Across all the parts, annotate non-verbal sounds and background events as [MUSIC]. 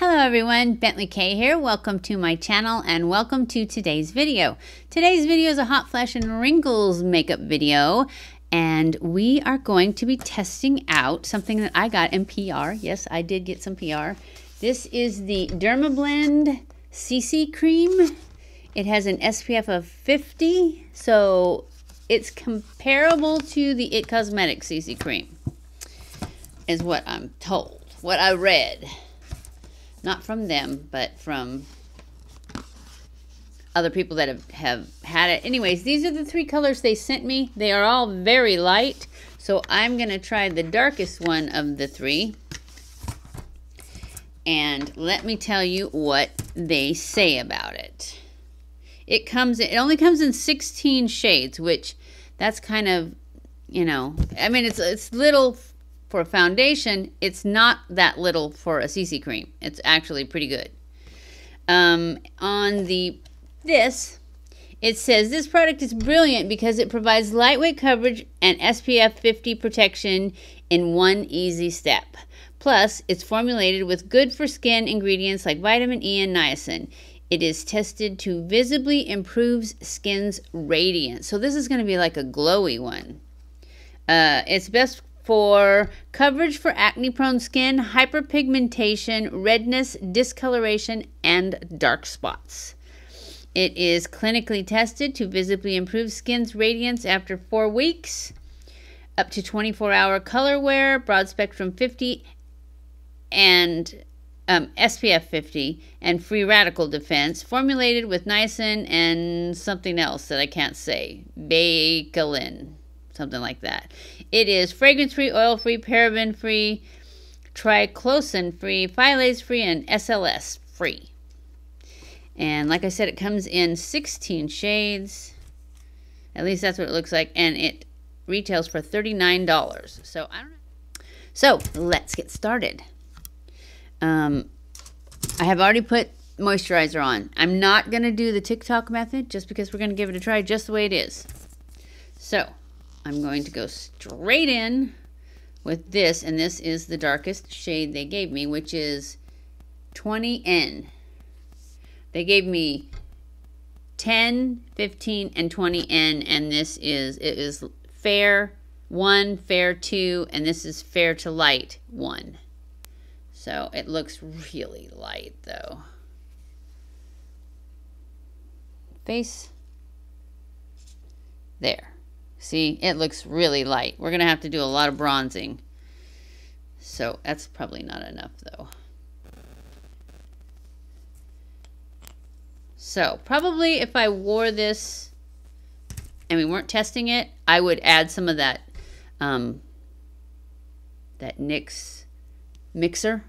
Hello everyone, Bently K here. Welcome to my channel and welcome to today's video. Today's video is a Hot Flash and Wrinkles makeup video and we are going to be testing out something that I got in PR. Yes, I did get some PR. This is the Dermablend CC Cream. It has an SPF of 50, so it's comparable to the IT Cosmetics CC Cream, is what I'm told, what I read. Not from them, but from other people that have, have had it. Anyways, these are the three colors they sent me. They are all very light. So I'm going to try the darkest one of the three. And let me tell you what they say about it. It comes, it only comes in 16 shades, which that's kind of, you know, I mean, it's, it's little for a foundation. It's not that little for a CC cream. It's actually pretty good. Um, on the this, it says this product is brilliant because it provides lightweight coverage and SPF 50 protection in one easy step. Plus, it's formulated with good for skin ingredients like vitamin E and niacin. It is tested to visibly improves skin's radiance. So this is going to be like a glowy one. Uh, it's best for coverage for acne prone skin, hyperpigmentation, redness, discoloration, and dark spots. It is clinically tested to visibly improve skin's radiance after four weeks, up to 24 hour color wear, broad spectrum 50, and um, SPF 50, and free radical defense, formulated with niacin and something else that I can't say. Bakelin, something like that. It is fragrance free, oil free, paraben free, triclosan free, phthalate free, and SLS free. And like I said, it comes in 16 shades. At least that's what it looks like. And it retails for $39. So I don't know. So let's get started. Um, I have already put moisturizer on. I'm not going to do the TikTok method just because we're going to give it a try just the way it is. So I'm going to go straight in with this. And this is the darkest shade they gave me, which is 20N. They gave me 10, 15, and 20N, and this is, it is fair 1, fair 2, and this is fair to light 1. So it looks really light though. Face. There. See, it looks really light. We're going to have to do a lot of bronzing. So that's probably not enough though. So probably if I wore this and we weren't testing it, I would add some of that um, that NYX mixer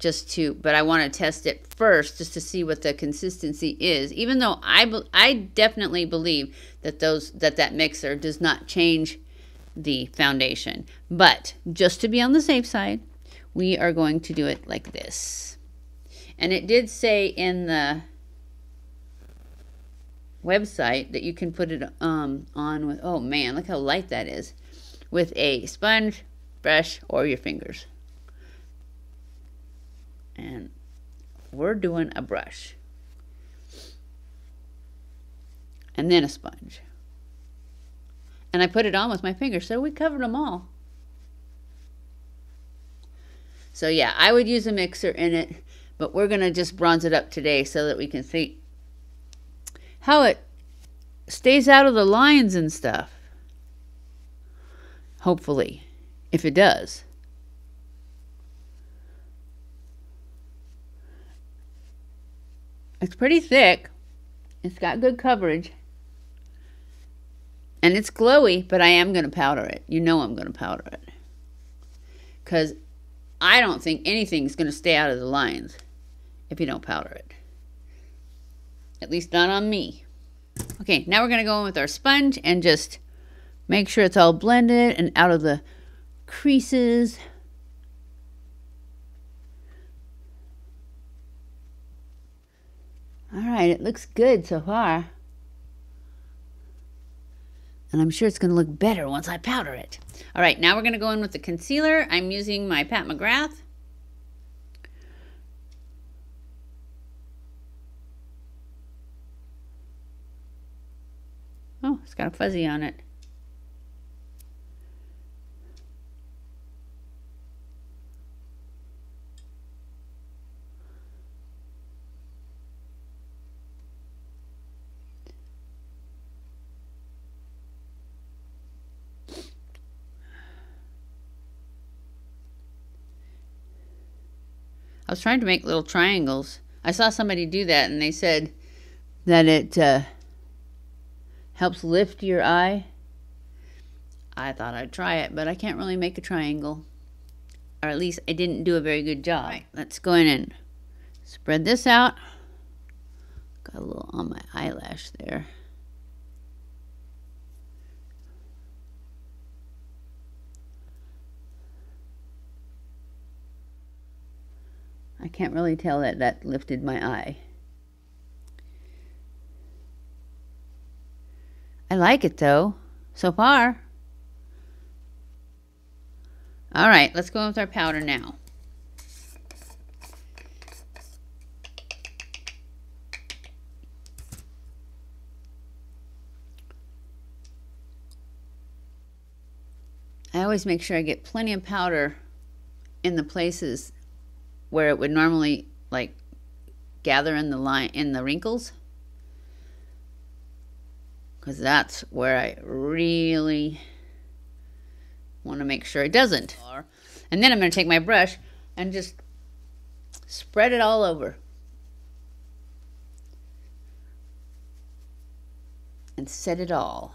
just to, but I want to test it first just to see what the consistency is. Even though I, I definitely believe that those that that mixer does not change the foundation. But just to be on the safe side, we are going to do it like this. And it did say in the website that you can put it um, on with, oh man, look how light that is, with a sponge, brush, or your fingers. And we're doing a brush. And then a sponge. And I put it on with my fingers, so we covered them all. So yeah, I would use a mixer in it but we're going to just bronze it up today so that we can see how it stays out of the lines and stuff. Hopefully, if it does. It's pretty thick. It's got good coverage. And it's glowy, but I am going to powder it. You know I'm going to powder it. Because I don't think anything's going to stay out of the lines if you don't powder it. At least not on me. Okay, now we're going to go in with our sponge and just make sure it's all blended and out of the creases. All right, it looks good so far. And I'm sure it's going to look better once I powder it. All right, now we're going to go in with the concealer. I'm using my Pat McGrath. Oh, it's got a fuzzy on it. I was trying to make little triangles. I saw somebody do that and they said that it uh, helps lift your eye. I thought I'd try it, but I can't really make a triangle. Or at least I didn't do a very good job. Right, let's go in and spread this out. Got a little on my eyelash there. I can't really tell that that lifted my eye. I like it though, so far. All right, let's go with our powder now. I always make sure I get plenty of powder in the places where it would normally like gather in the line in the wrinkles because that's where I really want to make sure it doesn't. And then I'm going to take my brush and just spread it all over. And set it all.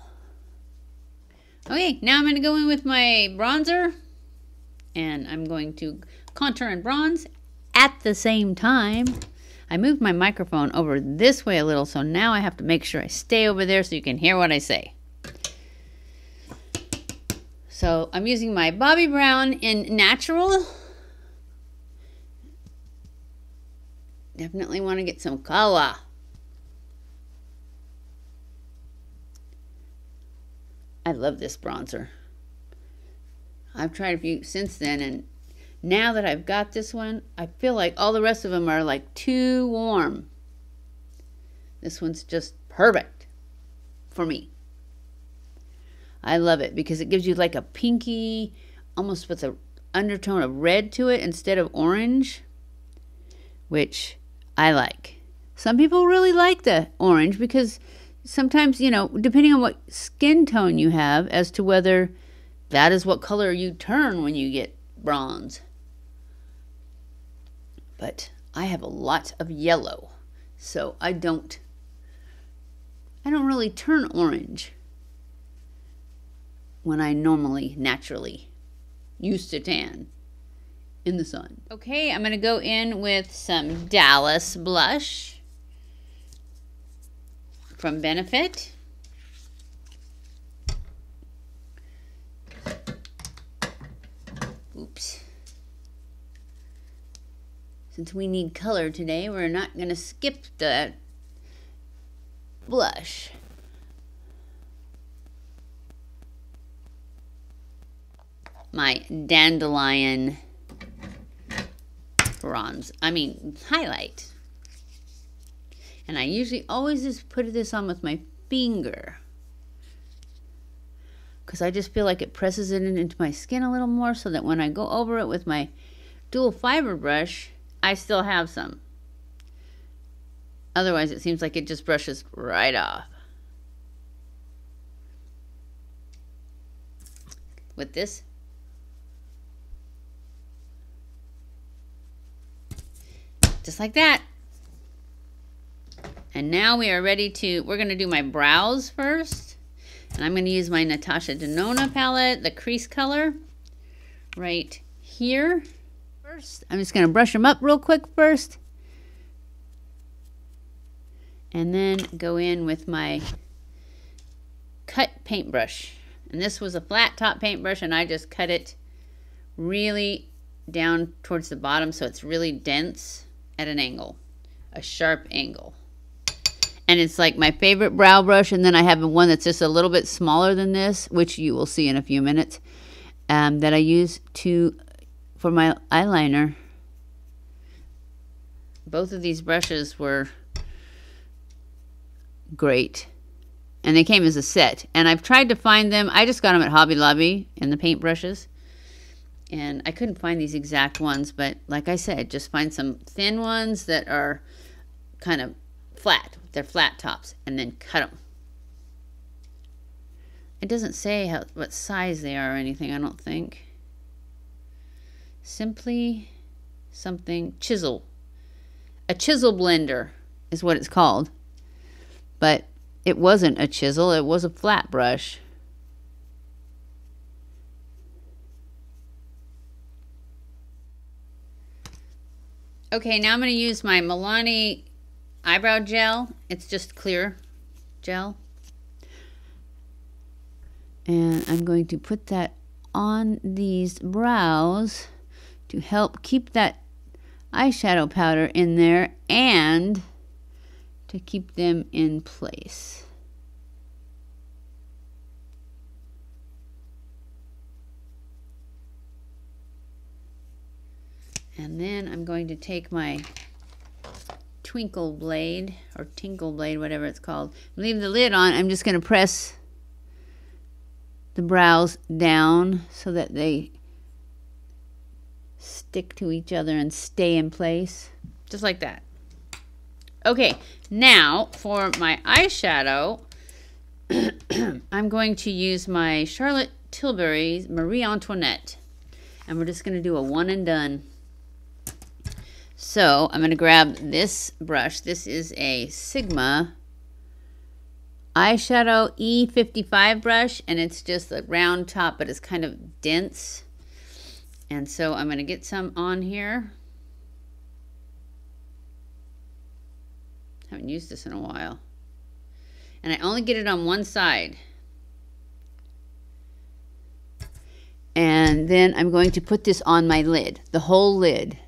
Okay, now I'm going to go in with my bronzer. And I'm going to contour and bronze at the same time, I moved my microphone over this way a little, so now I have to make sure I stay over there so you can hear what I say. So I'm using my Bobbi Brown in Natural. Definitely want to get some color. I love this bronzer. I've tried a few since then and now that I've got this one, I feel like all the rest of them are like too warm. This one's just perfect for me. I love it because it gives you like a pinky, almost with an undertone of red to it instead of orange, which I like. Some people really like the orange because sometimes, you know, depending on what skin tone you have, as to whether that is what color you turn when you get bronze but I have a lot of yellow, so I don't I don't really turn orange when I normally naturally used to tan in the sun. Okay, I'm going to go in with some Dallas blush from Benefit. Since we need color today, we're not going to skip the blush. My dandelion bronze, I mean highlight. And I usually always just put this on with my finger. Because I just feel like it presses it into my skin a little more so that when I go over it with my dual fiber brush, I still have some. Otherwise, it seems like it just brushes right off. With this, just like that. And now we are ready to, we're going to do my brows first. And I'm going to use my Natasha Denona palette, the crease color, right here first. I'm just going to brush them up real quick first. And then go in with my cut paintbrush. And this was a flat top paintbrush and I just cut it really down towards the bottom so it's really dense at an angle, a sharp angle. And it's like my favorite brow brush and then I have one that's just a little bit smaller than this, which you will see in a few minutes, um, that I use to for my eyeliner. Both of these brushes were great. and they came as a set. And I've tried to find them. I just got them at Hobby Lobby in the paintbrushes. And I couldn't find these exact ones, but like I said, just find some thin ones that are kind of flat. They're flat tops, and then cut them. It doesn't say how, what size they are or anything, I don't think. Simply something chisel. A chisel blender is what it's called. But it wasn't a chisel, it was a flat brush. Okay, now I'm going to use my Milani eyebrow gel. It's just clear gel. And I'm going to put that on these brows to help keep that eyeshadow powder in there and to keep them in place. And then I'm going to take my twinkle blade or tinkle blade, whatever it's called. Leave the lid on. I'm just going to press the brows down so that they stick to each other and stay in place. Just like that. Okay, now for my eyeshadow, [CLEARS THROAT] I'm going to use my Charlotte Tilbury Marie Antoinette. And we're just going to do a one and done. So I'm going to grab this brush. This is a Sigma eyeshadow E55 brush. And it's just a round top, but it's kind of dense. And so I'm going to get some on here. Haven't used this in a while. And I only get it on one side. And then I'm going to put this on my lid, the whole lid.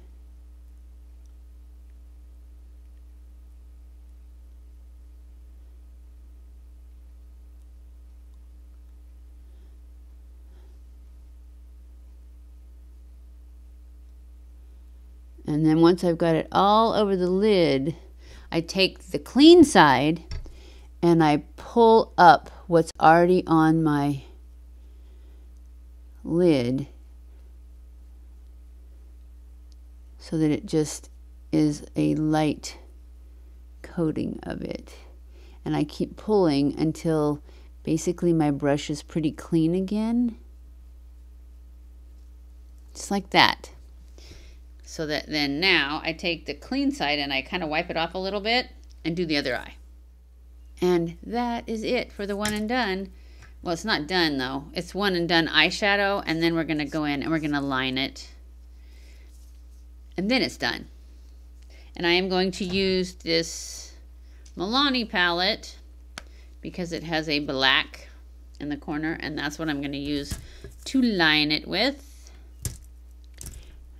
And then once I've got it all over the lid, I take the clean side and I pull up what's already on my lid so that it just is a light coating of it. And I keep pulling until basically my brush is pretty clean again. Just like that so that then now I take the clean side and I kind of wipe it off a little bit and do the other eye. And that is it for the one and done. Well, it's not done though. It's one and done eyeshadow and then we're going to go in and we're going to line it. And then it's done. And I am going to use this Milani palette because it has a black in the corner and that's what I'm going to use to line it with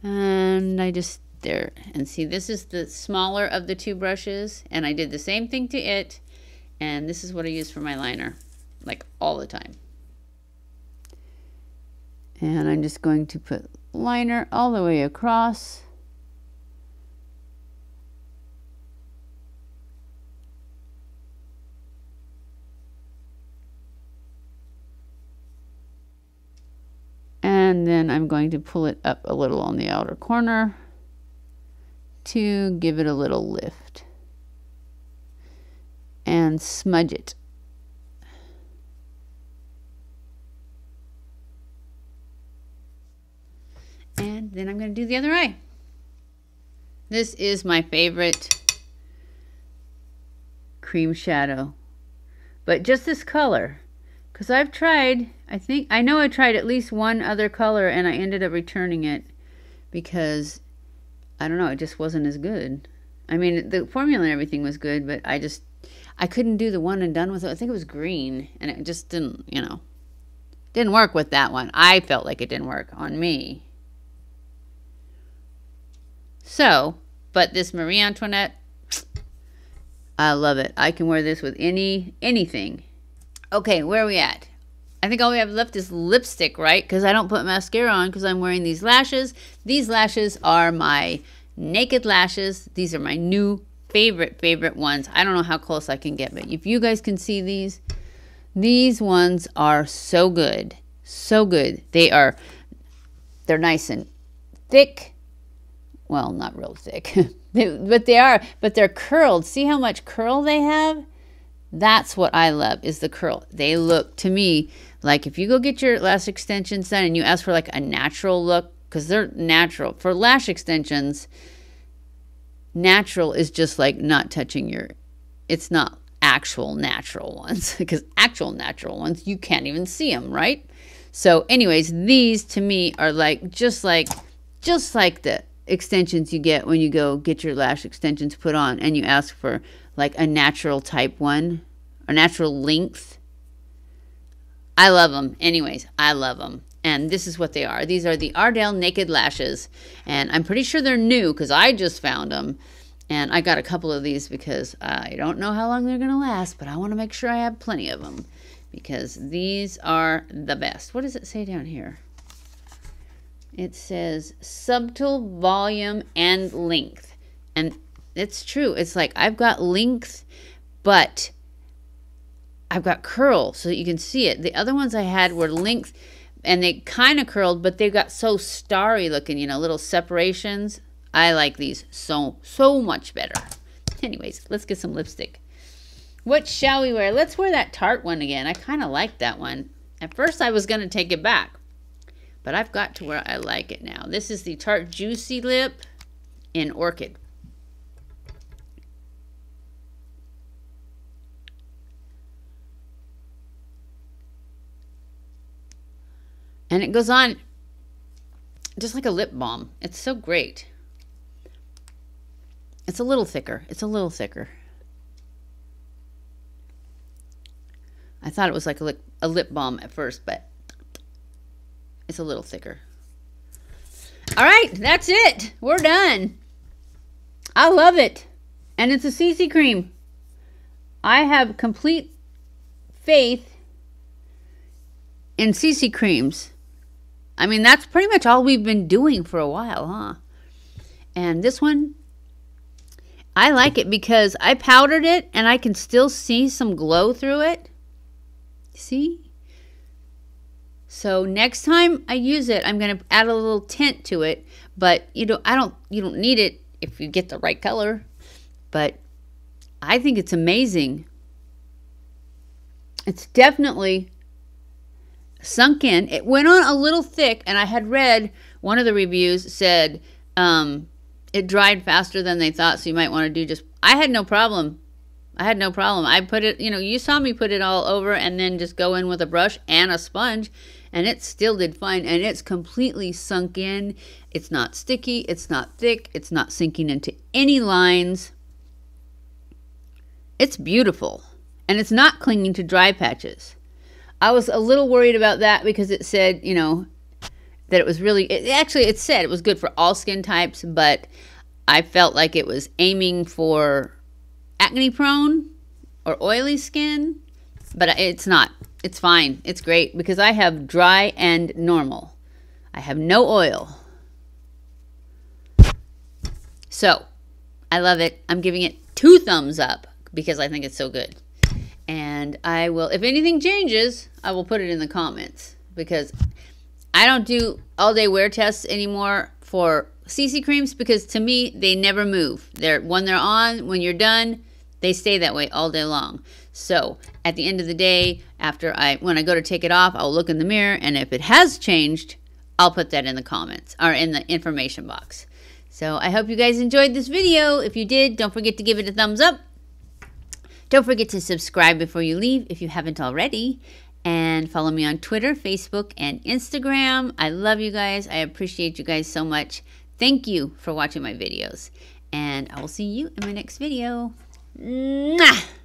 and I just there and see this is the smaller of the two brushes and I did the same thing to it and this is what I use for my liner like all the time. And I'm just going to put liner all the way across and then I'm going to pull it up a little on the outer corner to give it a little lift and smudge it. And then I'm going to do the other eye. This is my favorite cream shadow. But just this color. Because I've tried, I think, I know I tried at least one other color and I ended up returning it because, I don't know, it just wasn't as good. I mean, the formula and everything was good, but I just, I couldn't do the one and done with it. I think it was green and it just didn't, you know, didn't work with that one. I felt like it didn't work on me. So, but this Marie Antoinette, [TSK] I love it. I can wear this with any anything. Okay, where are we at? I think all we have left is lipstick, right? Because I don't put mascara on because I'm wearing these lashes. These lashes are my naked lashes. These are my new favorite, favorite ones. I don't know how close I can get, but if you guys can see these, These ones are so good. So good. They are, they're nice and thick. Well, not real thick, [LAUGHS] but they are, but they're curled. See how much curl they have? That's what I love is the curl. They look to me like if you go get your lash extensions done and you ask for like a natural look, because they're natural. For lash extensions, natural is just like not touching your, it's not actual natural ones [LAUGHS] because actual natural ones, you can't even see them, right? So anyways, these to me are like, just like, just like the extensions you get when you go get your lash extensions put on and you ask for like a natural type one, a natural length. I love them. Anyways, I love them. And this is what they are. These are the Ardell Naked Lashes. And I'm pretty sure they're new because I just found them. And I got a couple of these because I don't know how long they're going to last, but I want to make sure I have plenty of them because these are the best. What does it say down here? It says subtle volume and length. And it's true. It's like I've got length, but I've got curl so that you can see it. The other ones I had were length and they kind of curled, but they got so starry looking, you know, little separations. I like these so, so much better. [LAUGHS] Anyways, let's get some lipstick. What shall we wear? Let's wear that Tarte one again. I kind of like that one. At first, I was going to take it back, but I've got to where I like it now. This is the Tarte Juicy Lip in Orchid. And it goes on just like a lip balm. It's so great. It's a little thicker. It's a little thicker. I thought it was like a lip, a lip balm at first, but it's a little thicker. All right, that's it. We're done. I love it. And it's a CC cream. I have complete faith in CC creams. I mean, that's pretty much all we've been doing for a while, huh? And this one, I like it because I powdered it and I can still see some glow through it. See? So next time I use it, I'm going to add a little tint to it, but you know, I don't you don't need it if you get the right color. But I think it's amazing. It's definitely sunk in. It went on a little thick, and I had read one of the reviews said um, it dried faster than they thought, so you might want to do just. I had no problem. I had no problem. I put it, you know, you saw me put it all over and then just go in with a brush and a sponge, and it still did fine. And it's completely sunk in. It's not sticky. It's not thick. It's not sinking into any lines. It's beautiful. And it's not clinging to dry patches. I was a little worried about that because it said, you know, that it was really, it, actually, it said it was good for all skin types, but I felt like it was aiming for acne prone or oily skin, but it's not. It's fine. It's great because I have dry and normal. I have no oil. So, I love it. I'm giving it two thumbs up because I think it's so good. And I will, if anything changes, I will put it in the comments because I don't do all day wear tests anymore for CC creams because to me, they never move. They're when they're on, when you're done, they stay that way all day long. So at the end of the day, after I, when I go to take it off, I'll look in the mirror and if it has changed, I'll put that in the comments or in the information box. So I hope you guys enjoyed this video. If you did, don't forget to give it a thumbs up. Don't forget to subscribe before you leave if you haven't already. And follow me on Twitter, Facebook, and Instagram. I love you guys. I appreciate you guys so much. Thank you for watching my videos. And I will see you in my next video. Mwah!